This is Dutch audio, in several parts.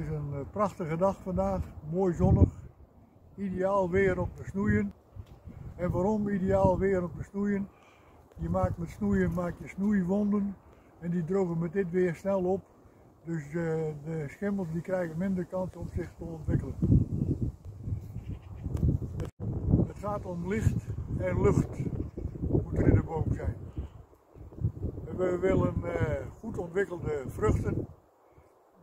is een eh, prachtige dag vandaag, mooi zonnig. Ideaal weer om te snoeien. En waarom ideaal weer om te snoeien? Je maakt met snoeien maak je snoeiwonden en die drogen met dit weer snel op. Dus eh, de schimmels die krijgen minder kans om zich te ontwikkelen. Het, het gaat om licht en lucht moet er in de boom zijn. We willen eh, goed ontwikkelde vruchten.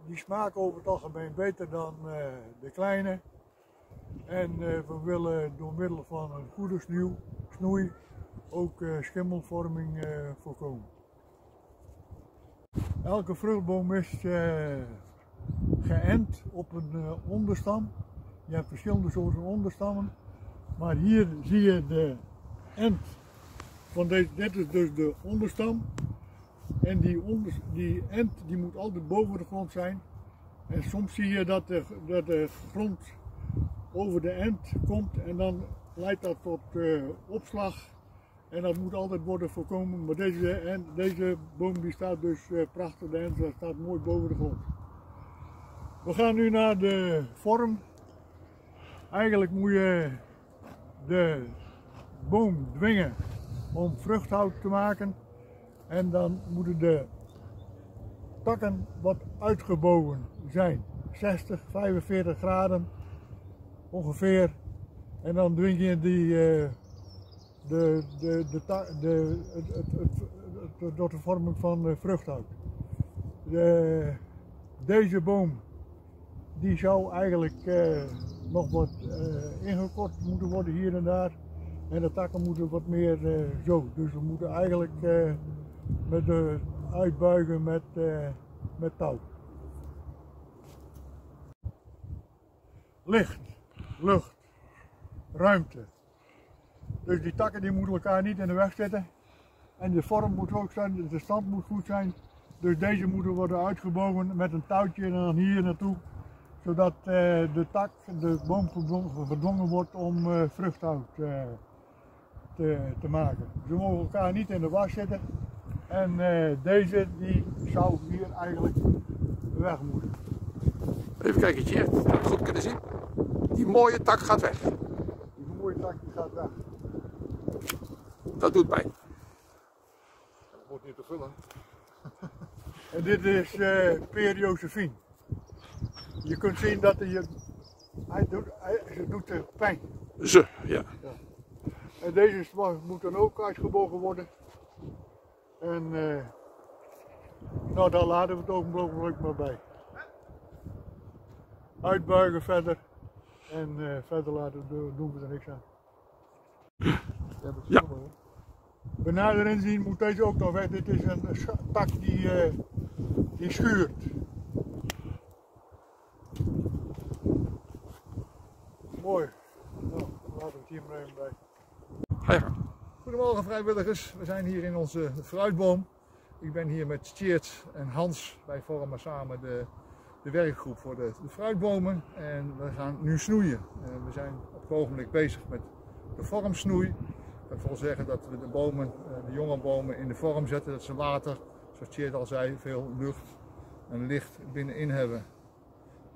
Die smaken over het algemeen beter dan eh, de kleine. En eh, we willen door middel van een goede snoei, snoei ook eh, schimmelvorming voorkomen. Elke vruchtboom is geënt op een onderstam. Je hebt verschillende soorten onderstammen. Maar hier zie je de end van deze, dit is dus de onderstam. En die, onder, die die moet altijd boven de grond zijn. En soms zie je dat de, dat de grond over de end komt en dan leidt dat tot eh, opslag. En dat moet altijd worden voorkomen. Maar deze, end, deze boom die staat dus eh, prachtig, de end dat staat mooi boven de grond. We gaan nu naar de vorm. Eigenlijk moet je de boom dwingen om vruchthout te maken. En dan moeten de takken wat uitgebogen zijn. 60, 45 graden ongeveer. En dan dwing je die, eh, de, de, de, de, het, het, door de vorming van eh, vruchthout. De, deze boom die zou eigenlijk eh, nog wat ingekort moeten worden hier en daar. En de takken moeten wat meer zo. Dus we moeten eigenlijk met de uitbuigen met, eh, met touw. Licht, lucht, ruimte. Dus die takken die moeten elkaar niet in de weg zitten. En de vorm moet ook zijn, de stand moet goed zijn. Dus deze moeten worden uitgebogen met een touwtje en dan hier naartoe. Zodat eh, de tak, de boom verdwongen wordt om eh, vruchthout te, te maken. Ze mogen elkaar niet in de was zitten. En eh, deze die zou hier eigenlijk weg moeten. Even kijken. Dat we het goed kunnen zien. Die mooie tak gaat weg. Die mooie tak die gaat weg. Dat doet pijn. Dat wordt niet te vullen. en dit is eh Periosefien. Je kunt zien dat hij, hij, doet, hij ze doet er pijn. Ze, ja. En deze moet dan ook uitgebogen worden. En eh, nou, daar laten we het ogenblik maar bij. Uitbuigen verder. En eh, verder laten we, doen we er niks aan. Ja. Ja. Bij nader inzien moet deze ook nog weg. Dit is een tak die, eh, die schuurt. Mooi. Nou, laten we het hier maar even bij. Goedemorgen vrijwilligers, we zijn hier in onze fruitboom. Ik ben hier met Tjeerd en Hans. Wij vormen samen de, de werkgroep voor de, de fruitbomen en we gaan nu snoeien. We zijn op het ogenblik bezig met de vormsnoei. Dat wil zeggen dat we de bomen, eh, de jonge bomen in de vorm zetten, dat ze later, zoals Tjeerd al zei, veel lucht en licht binnenin hebben.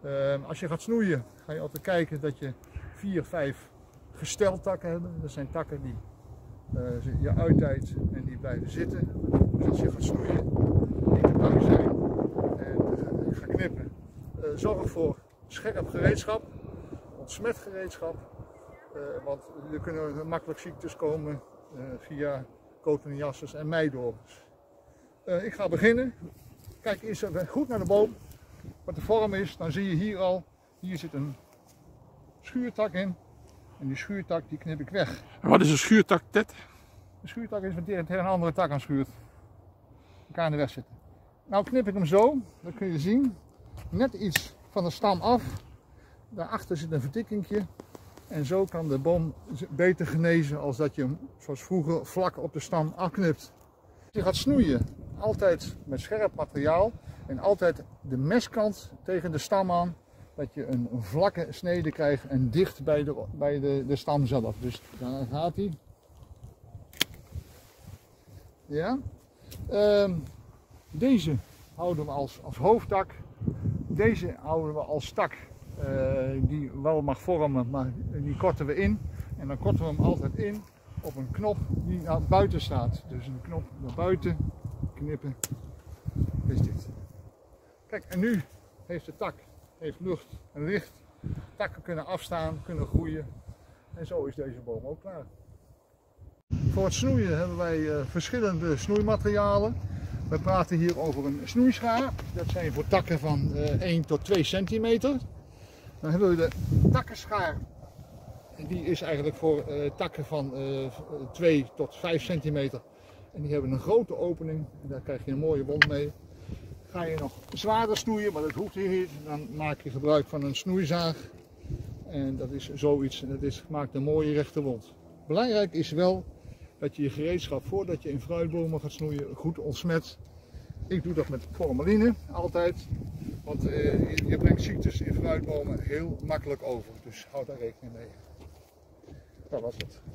Eh, als je gaat snoeien, ga je altijd kijken dat je vier, vijf gesteltakken hebt. Dat zijn takken die eh, je uittijdt en die blijven zitten. Dus als je gaat snoeien, niet te bang zijn en eh, gaat knippen. Eh, zorg voor scherp gereedschap, ontsmet gereedschap, want er kunnen makkelijk ziektes komen via cotoneassers en meidorens. Ik ga beginnen. Kijk eerst even goed naar de boom, wat de vorm is. Dan zie je hier al, hier zit een schuurtak in. En die schuurtak die knip ik weg. En wat is een schuurtak, Ted? De schuurtak is wanneer een andere tak aan schuurt. Elkaar in de weg zitten. Nou knip ik hem zo, dan kun je zien, net iets van de stam af. Daarachter zit een verdikkingje. En zo kan de boom beter genezen als dat je hem, zoals vroeger, vlak op de stam afknipt. Je gaat snoeien, altijd met scherp materiaal. En altijd de meskant tegen de stam aan. Dat je een, vlakke snede krijgt en dicht bij de, bij de, de stam zelf. Dus daar gaat hij. Ja. Ehm, deze houden we als, als hoofdtak. Deze houden we als tak eh, die wel mag vormen, maar die korten we in. En dan korten we hem altijd in op een knop die naar buiten staat. Dus een knop naar buiten, knippen, is dit. Kijk, en nu heeft de tak heeft lucht en licht. Takken kunnen afstaan, kunnen groeien. En zo is deze boom ook klaar. Voor het snoeien hebben wij eh, verschillende snoeimaterialen. We praten hier over een snoeischaar. Dat zijn voor takken van eh, 1 tot 2 centimeter. Dan hebben we de takkenschaar. Die is eigenlijk voor eh, takken van eh, 2 tot 5 centimeter. En die hebben een grote opening. En daar krijg je een mooie wond mee. Ga je nog zwaarder snoeien, maar dat hoeft hier niet. Dan maak je gebruik van een snoeizaag. En dat is zoiets. En dat is, maakt een mooie rechte wond. Belangrijk is wel dat je je gereedschap voordat je in fruitbomen gaat snoeien goed ontsmet. Ik doe dat met formaline altijd. Want eh, je, brengt ziektes in fruitbomen heel makkelijk over. Dus houd daar rekening mee. Dat was het.